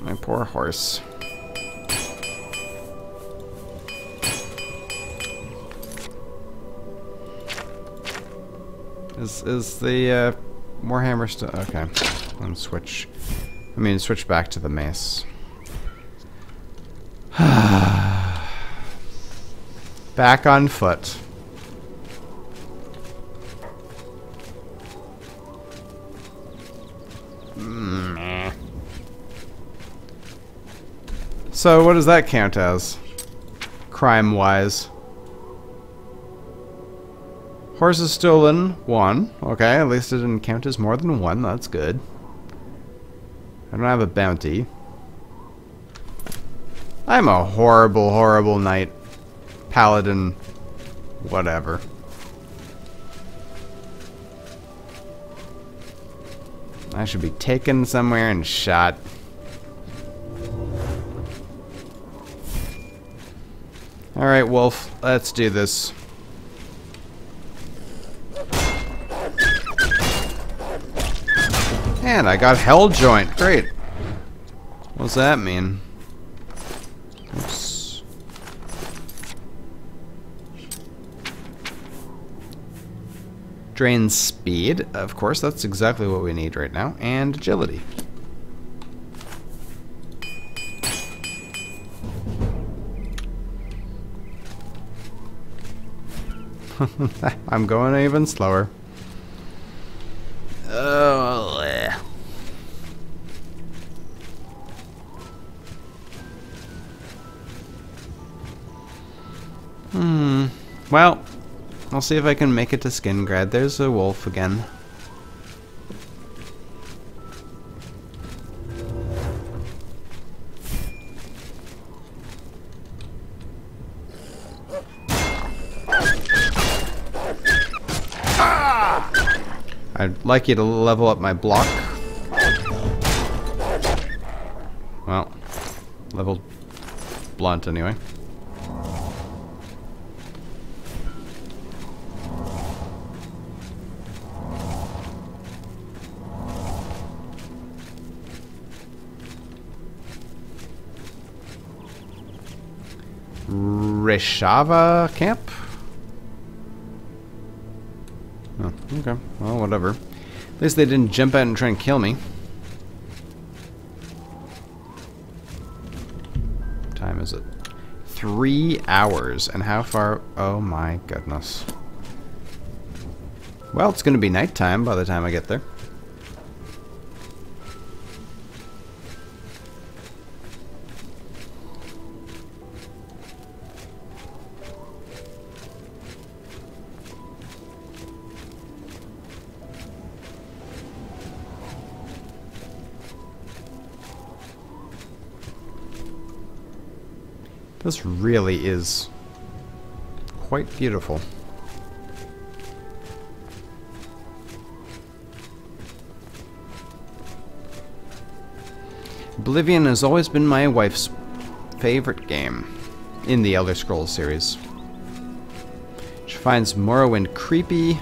My poor horse. Is is the uh, Warhammer still okay? Let me switch. I mean, switch back to the mace. back on foot. Mm, So, what does that count as? Crime wise. Horses stolen, one. Okay, at least it didn't count as more than one. That's good. I don't have a bounty. I'm a horrible, horrible knight. Paladin. Whatever. I should be taken somewhere and shot. Alright, Wolf. Let's do this. Man, I got Helljoint. Great. What's that mean? Oops. Drain speed. Of course, that's exactly what we need right now. And agility. I'm going even slower. Oh, eh. Hmm. Well, I'll see if I can make it to Skingrad. There's a wolf again. Like you to level up my block. Well, leveled blunt anyway. Reshava camp? Oh, okay. Well, whatever. At least they didn't jump out and try and kill me. Time is it? Three hours. And how far? Oh my goodness. Well, it's going to be nighttime by the time I get there. This really is quite beautiful. Oblivion has always been my wife's favorite game in the Elder Scrolls series. She finds Morrowind creepy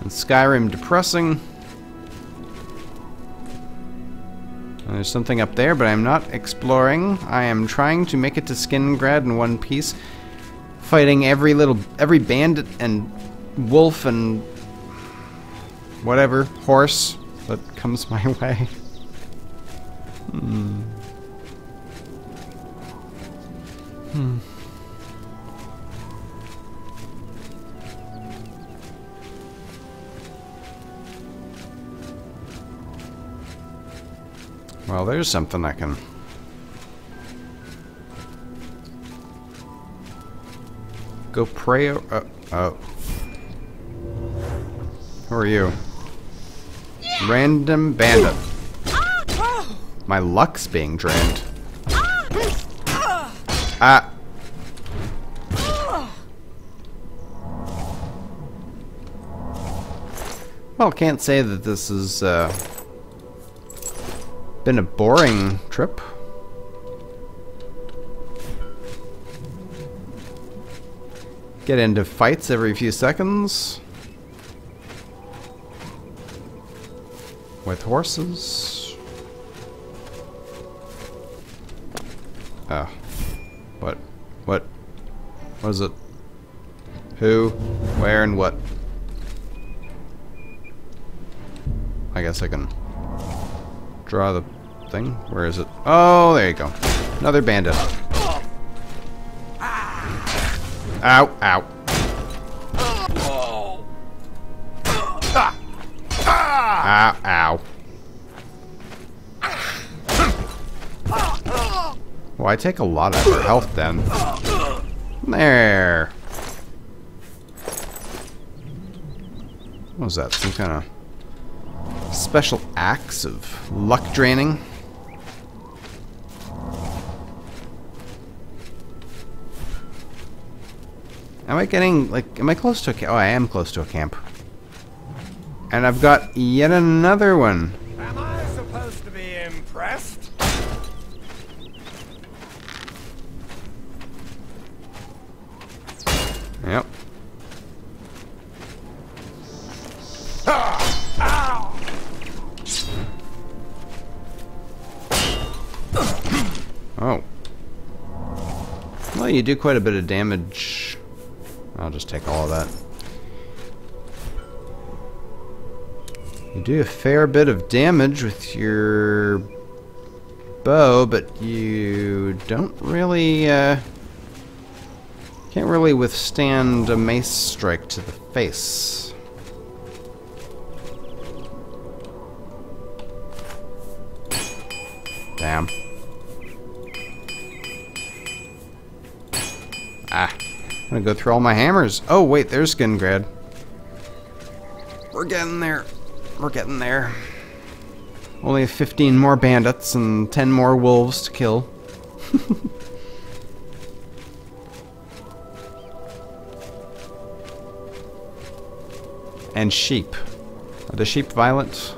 and Skyrim depressing. There's something up there, but I'm not exploring. I am trying to make it to Skingrad in one piece, fighting every little, every bandit and wolf and whatever horse that comes my way. Hmm. Hmm. Well, there's something I can... Go pray... Uh, oh. Who are you? Random bandit. My luck's being drained. Ah. Well, can't say that this is, uh, been a boring trip. Get into fights every few seconds. With horses. Oh. What? What? What is it? Who? Where and what? I guess I can draw the thing. Where is it? Oh, there you go. Another bandit. Ow, ow. Ow, ow. Well, I take a lot of her health then. There. What was that? Some kind of special acts of luck draining? Am I getting, like, am I close to a camp? Oh, I am close to a camp. And I've got yet another one. Am I supposed to be impressed? Yep. You do quite a bit of damage. I'll just take all of that. You do a fair bit of damage with your bow, but you don't really, uh, can't really withstand a mace strike to the face. Damn. Ah. I'm gonna go through all my hammers. Oh, wait, there's Skingrad. We're getting there. We're getting there. Only 15 more bandits and 10 more wolves to kill. and sheep. Are the sheep violent?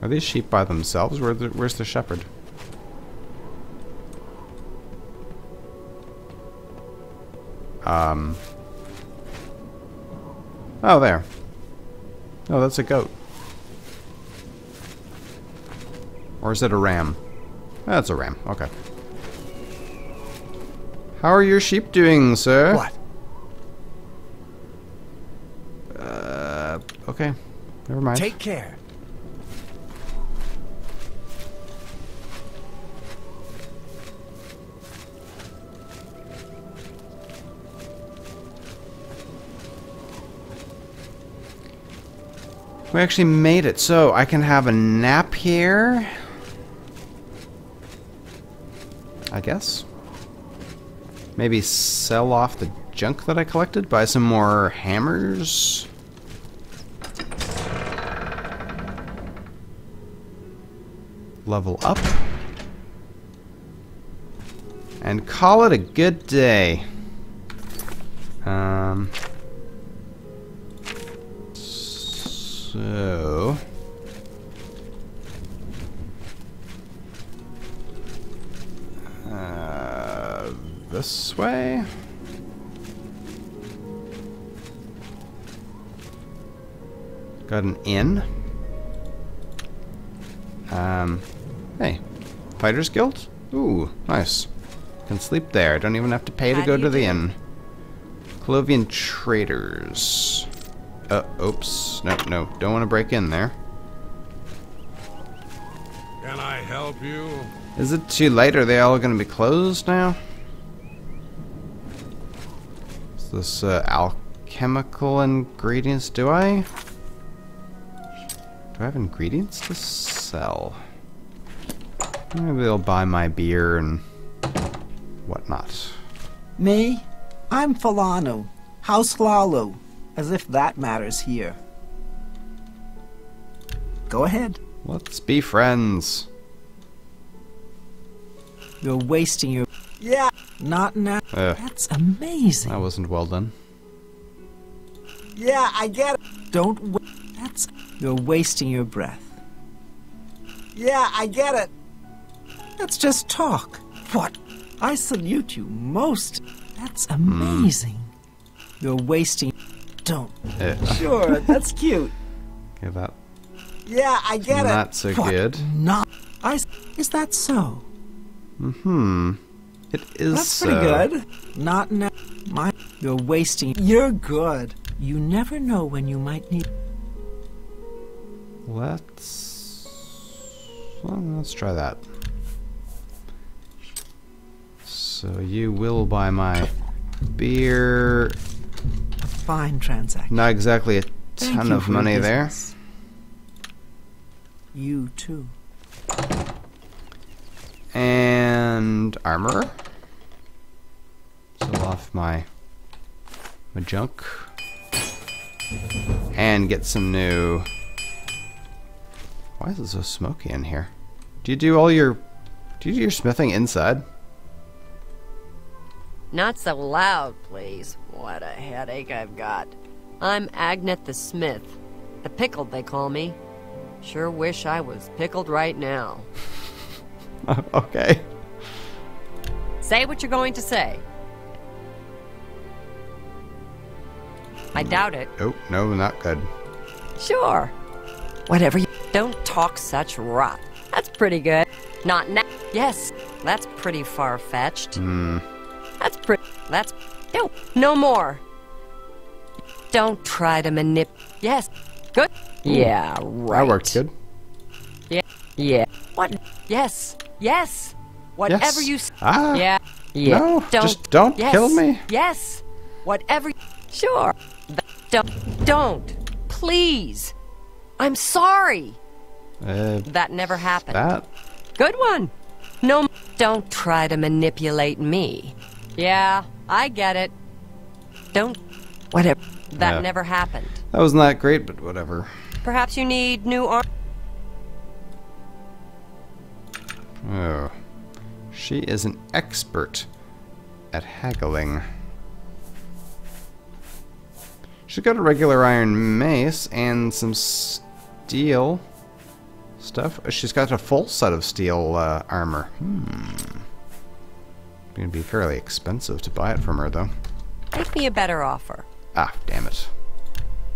Are these sheep by themselves? Where the, where's the shepherd? Um... Oh, there. Oh, that's a goat. Or is it a ram? That's a ram. Okay. How are your sheep doing, sir? What? Uh, okay. Never mind. Take care. We actually made it. So, I can have a nap here. I guess. Maybe sell off the junk that I collected, buy some more hammers. Level up. And call it a good day. Um... So... Uh, this way? Got an inn. Um, hey, Fighters Guild? Ooh, nice. Can sleep there. Don't even have to pay to go to the do? inn. Colovian Traders. Uh, oops. No, no, don't want to break in there. Can I help you? Is it too late? Are they all going to be closed now? Is this uh, alchemical ingredients? Do I? Do I have ingredients to sell? Maybe they'll buy my beer and whatnot. Me? I'm Falanu. House Hlaalu. As if that matters here. Go ahead. Let's be friends. You're wasting your. Yeah. Not now. Ugh, That's amazing. that wasn't well done. Yeah, I get it. Don't. Wa- That's. You're wasting your breath. Yeah, I get it. Let's just talk. What? I salute you most. That's hmm. amazing. You're wasting. Don't. Eh, Sure, that's cute. okay, that Yeah, I get it. not so good. Not. I. Is that so? Mm-hmm. It is That's pretty good. Not now. My. You're wasting. You're good. You never know when you might need. Let's well, let's try that. So you will buy my beer. Fine transaction. Not exactly a Thank ton of money there. You too. And armor. Sell off my my junk. And get some new Why is it so smoky in here? Do you do all your do you do your smithing inside? Not so loud, please. What a headache I've got. I'm Agnete the Smith. The Pickled, they call me. Sure wish I was pickled right now. okay. Say what you're going to say. I doubt it. Oh, no, not good. Sure. Whatever you. Don't talk such rot. That's pretty good. Not now. Yes, that's pretty far fetched. Hmm. That's pretty. No, no more. Don't try to manip. Yes. Good. Yeah, right. That worked good. Yeah. Yeah. What? Yes. Yes. Whatever Yes. you. s- Ah. Yeah. Yeah. No, don't. just don't yes. kill me. Yes. Whatever. Sure. Don't. Don't. Please. I'm sorry. Uh, That never happened. that. Good one. No, m- don't try to manipulate me. Yeah, I get it. Don't. Whatever. That Yeah. never happened. That wasn't that great, but whatever. Perhaps you need new arm. Oh. She is an expert at haggling. She's got a regular iron mace and some steel stuff. She's got a full set of steel uh, armor. Hmm. Gonna be fairly expensive to buy it from her, though. Make me a better offer. Ah, damn it.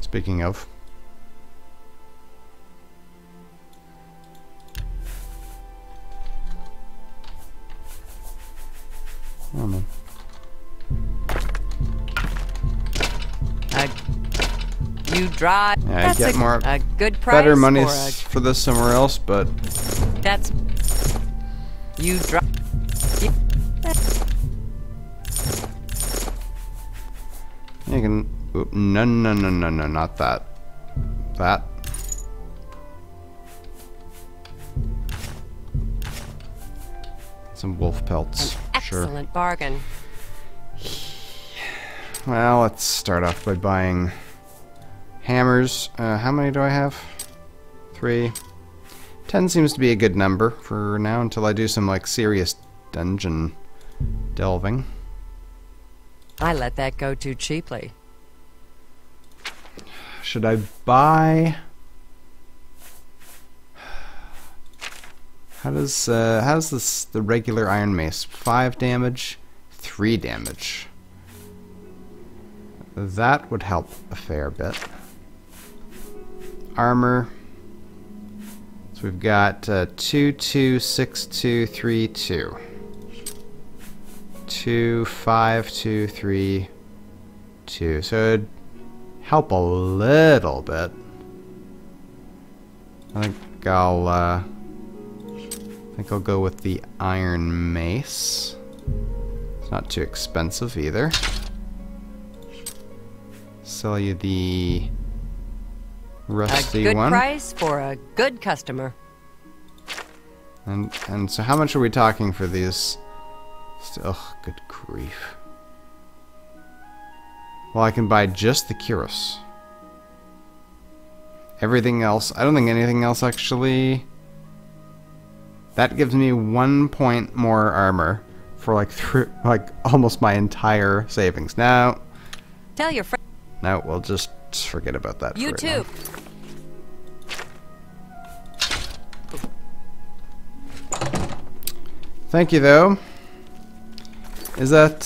Speaking of. Oh man. A, you drive. Yeah, I that's get a, more- a good price Better money for s- for this somewhere else, but. That's. You drive. No, no, no, no, no, not that. That. Some wolf pelts. Sure. Excellent bargain. Well, let's start off by buying hammers. Uh, how many do I have? Three. Ten seems to be a good number for now until I do some like serious dungeon delving. I let that go too cheaply. Should I buy? How does uh, how does this the regular iron mace? Five damage, three damage. That would help a fair bit. Armor. So we've got uh, two two six two three two. Two five two three two. So it'd help a little bit. I think I'll uh, I think I'll go with the iron mace. It's not too expensive either. Sell you the rusty one. A good one. price for a good customer. And and so how much are we talking for these? Oh, good grief. Well, I can buy just the Cuirass. Everything else, I don't think anything else actually. That gives me one point more armor for like through like almost my entire savings. Now, Tell your friend. no, we'll just forget about that. You now. too. Thank you, though. Is that